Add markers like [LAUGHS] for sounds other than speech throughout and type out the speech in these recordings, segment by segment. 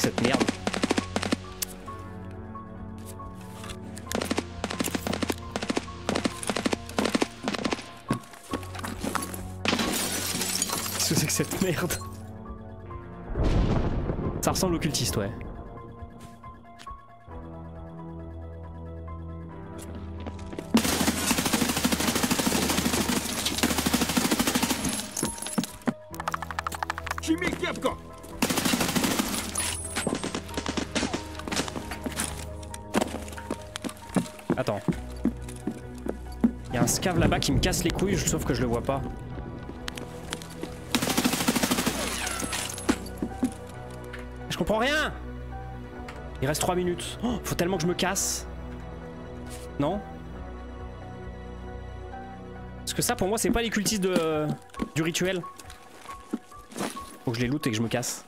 avec cette merde. Qu'est-ce que c'est que cette merde? Ça ressemble au cultiste, ouais. Jimmy Kepko Attends. Il y a un scav là-bas qui me casse les couilles, sauf que je le vois pas. Je comprends rien Il reste 3 minutes. Oh, faut tellement que je me casse. Non? Parce que ça, pour moi, c'est pas les cultistes de, du rituel. Faut que je les loot et que je me casse.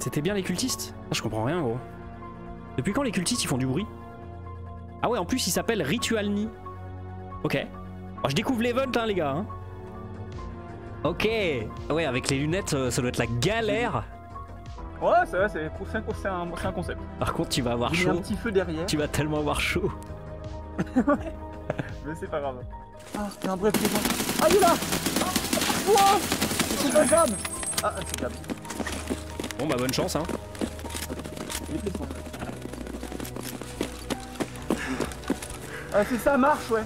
C'était bien les cultistes Ah, Je comprends rien, gros. Depuis quand les cultistes ils font du bruit Ah ouais, en plus ils s'appellent Ritualni. Ok. Bon, je découvre l'event, hein, les gars. hein. Ok. Ah Ouais, avec les lunettes, euh, ça doit être la galère. Ouais, ça va, c'est c'est un, un- c'est un concept. Par contre, tu vas avoir J'ai un chaud. petit feu derrière, Tu vas tellement avoir chaud. [LAUGHS] mais c'est pas grave. Ah, c'est un bref présent. Ah, il est là Ah, Wow C'est pas grave Ah, c'est grave. Bon, bah bonne chance, hein. Ah, c'est ça, marche, ouais.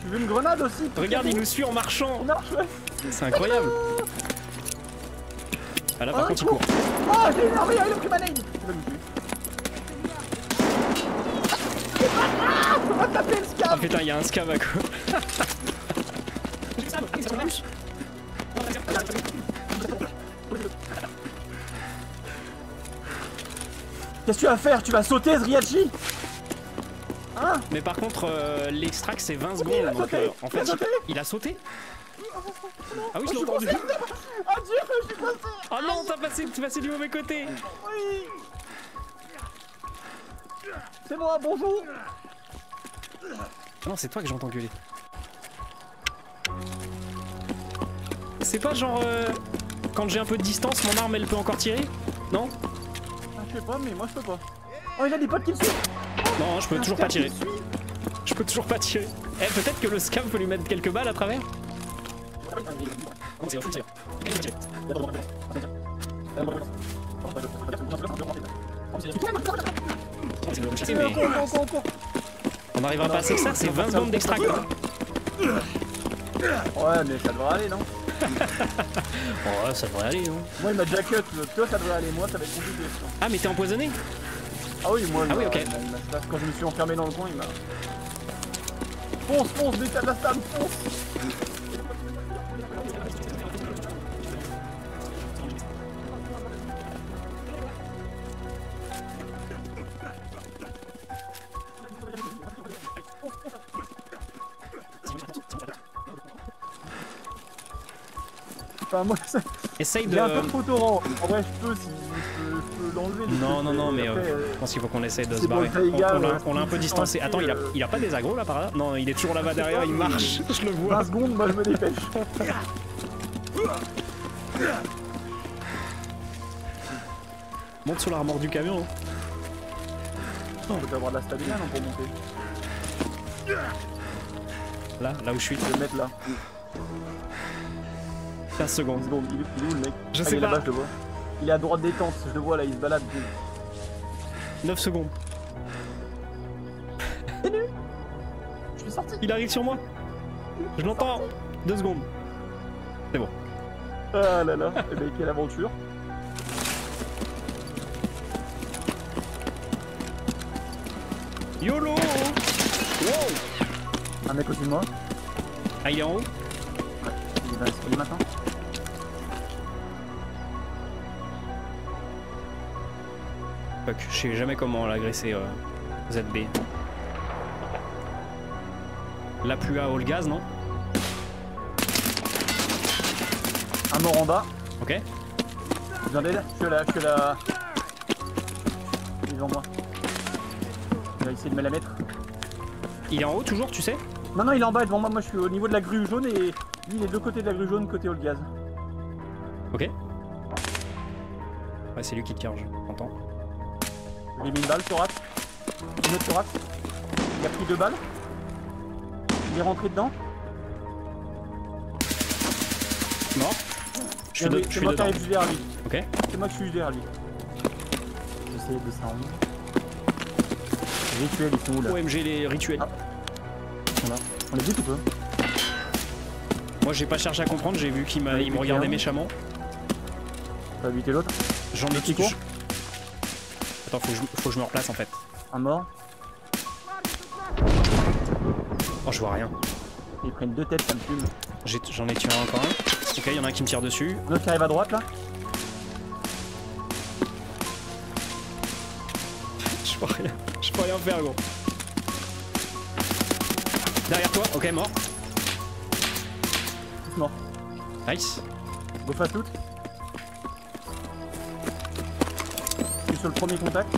Tu veux une grenade aussi Regarde, il nous suit en marchant. Il marche, ouais. C'est incroyable. Ah là, par Ah, contre, il cours. court. Oh, j'ai énervé, il a pris ma nade. Ah, Ah putain, il y a un scav à quoi. Qu'est-ce que tu vas faire? Tu vas sauter, Zriachi? Hein? Mais par contre, euh, l'extract c'est 20 il a secondes. Donc, euh, en il a fait, sauté. il a sauté Ah oui, je l'ai Je entendu. Ah Dieu, je suis passé Oh non, t'as passé, t'es passé du mauvais côté. Oui C'est moi, bonjour Ah non, c'est toi que j'entends gueuler. C'est pas genre euh, quand j'ai un peu de distance, mon arme elle peut encore tirer? Non? Sais pas, mais moi je peux pas. Oh, il a des potes qui le suivent Non, je peux toujours pas tirer. Je peux toujours pas tirer. Eh, peut-être que le scav peut lui mettre quelques balles à travers on n'arrivera pas à s'extraire, c'est 20 secondes d'extract. Ouais, mais ça devrait aller, non? [LAUGHS] Oh, ça devrait aller. Hein. Moi, il m'a déjà cut. Toi, ça devrait aller. Moi, ça va être compliqué. Ah, mais t'es empoisonné? Ah oui, moi, Ah oui, m'a- ok. il m'a- il m'a stab. quand je me suis enfermé dans le coin, il m'a... Fonce, fonce, de la fonce Enfin, moi, ça- Essaye de. j'ai un peu de photorant. En vrai, je peux, si je peux, l'enlever. le Non, non, non, mais après, euh, euh, je pense qu'il faut qu'on essaye de se barrer. ça On, l'a- un peu distancé. Attends, il a, Euh, il a pas des agros là par là Non, il est toujours là-bas derrière, il marche. [LAUGHS] Je le vois. 20 secondes, moi je me dépêche. Monte sur la remorque du camion. hein. On peut avoir de la stamina non pour monter. Là, là où je suis. Je vais le mettre là. 15 secondes. Une seconde, il est, il est où le mec Je Ah, sais il est là-bas, je le vois. Il est à droite des tentes, je le vois là, il se balade. 9 secondes. Je suis sorti. Il arrive sur moi. Je l'entends. 2 secondes. C'est bon. Ah là là, eh ben, quelle aventure. YOLO Wow Un mec au-dessus de moi. Ah, il est en haut Il va l'escalier maintenant. Fuck, je sais jamais comment l'agresser euh, ZB. Là plus à haut le gaz, non? Un mort en bas. Ok. Viens d'aider. Je suis là, je suis là. Il est devant moi. Il va essayer de me la mettre. Il est en haut toujours, tu sais? Non, non, il est en bas devant moi. Moi, je suis au niveau de la grue jaune et lui, il est de côté de la grue jaune, côté all gaz. Ok. Ouais, c'est lui qui te charge, t'entends Je lui ai mis une balle, thorax. Une autre thorax. Il a pris deux balles. Il est rentré dedans. Mort. Je suis, de- je C'est suis moi qui dedans. derrière lui. Ok. C'est moi qui suis derrière lui. J'essaie de Les rituels, ils sont où là OMG les rituels. Ah. Voilà. On les bute ou peu Moi j'ai pas cherché à comprendre, j'ai vu qu'il m'a, Ouais, il me regardait méchamment. T'as buté l'autre J'en ai court Attends, faut que, je, faut que je me replace en fait. Un mort. Oh, je vois rien. Ils prennent deux têtes, ça me fume. J'en ai, tué un encore un. Ok, il y en a un qui me tire dessus. Un autre qui arrive à droite là. [LAUGHS] Je peux rien. Je peux rien faire, gros. Derrière toi, ok, mort. Morts. Nice. Go fast loot. Sur le premier contact.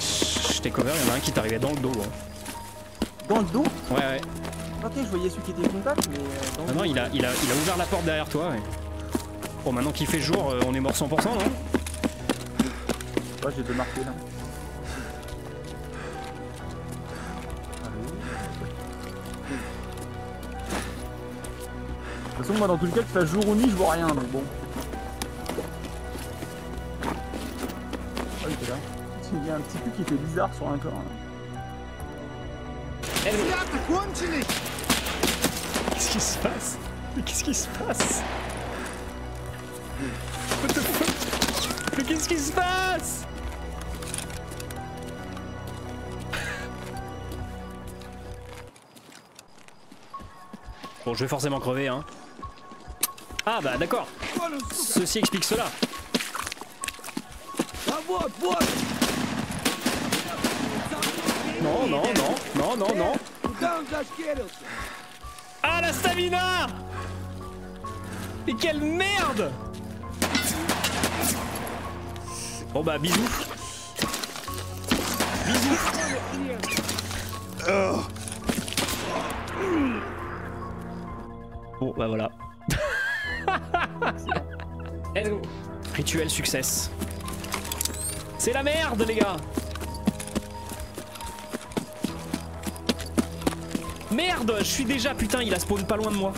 Je t'ai cover, il y en a un qui t'arrivait dans le dos, gros. Dans le dos Ouais, ouais. Ok, je voyais celui qui était contact, mais euh, dans le Non, il a, il, a, il a ouvert la porte derrière toi. ouais. Bon, maintenant qu'il fait jour, euh, on est mort 100%, non? Ouais, j'ai deux marqués là. De toute façon, moi, dans tous les cas, que ça jour ou nuit, je vois rien, donc bon. Ah, il était là. Il y a un petit truc qui était bizarre sur un corps. là. Qu'est-ce qui se passe? Mais qu'est-ce qui se passe? What the fuck? Mais qu'est-ce qui se passe? Bon, je vais forcément crever, hein. Ah bah d'accord. Ceci explique cela. Non, non, non, non, non, non. Ah la stamina Mais quelle merde Bon bah bisous. Bisous. Bon bah voilà. Rituel success. C'est la merde les gars Merde, je suis déjà, putain, il a spawn pas loin de moi.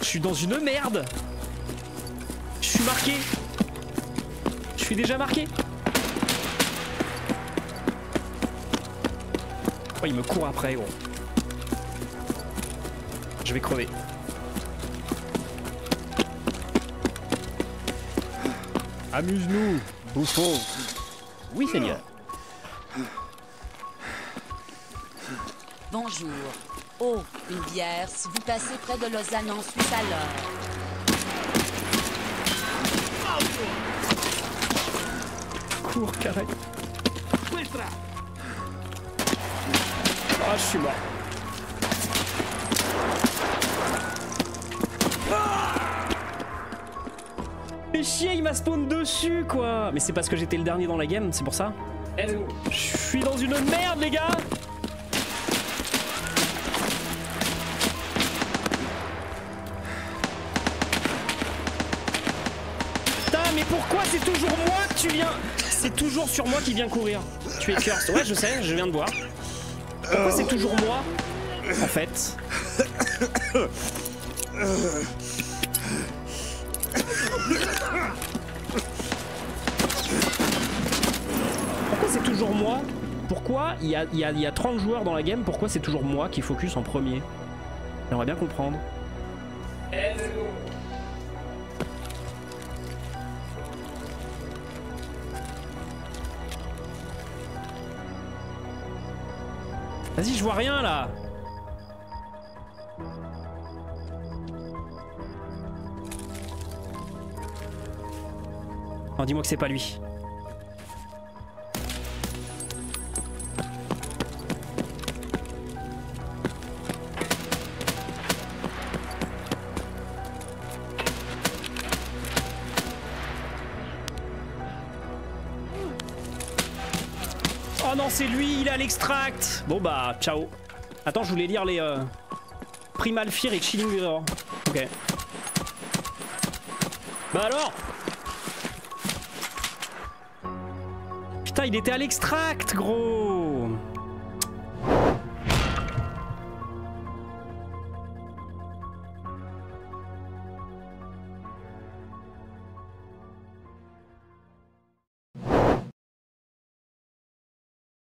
Je suis dans une merde. Je suis marqué. Je suis déjà marqué. Oh, il me court après, gros. Je vais crever. Amuse-nous, bouffon. Oui, Seigneur. Bonjour. Oh, une bière, si vous passez près de Lausanne en Suisse à l'heure. Cours, carré. Ah, je suis mort. Chier, il m'a spawn dessus, quoi Mais c'est parce que j'étais le dernier dans la game, c'est pour ça Je suis dans une merde, les gars Putain, mais pourquoi c'est toujours moi que tu viens? C'est toujours sur moi qui vient courir. Tu es cursed. Ouais, je sais, je viens de voir. Pourquoi c'est toujours moi En fait? Pourquoi c'est toujours moi Pourquoi il y a, y a 30 joueurs dans la game Pourquoi c'est toujours moi qui focus en premier J'aimerais bien comprendre. Vas-y, je vois rien là Dis-moi que c'est pas lui. Oh non, c'est lui, il à l'extract Bon bah, ciao. Attends, je voulais lire les... Euh... Primal Fear et Chilling Mirror. Ok. Bah alors il était à l'extract, gros.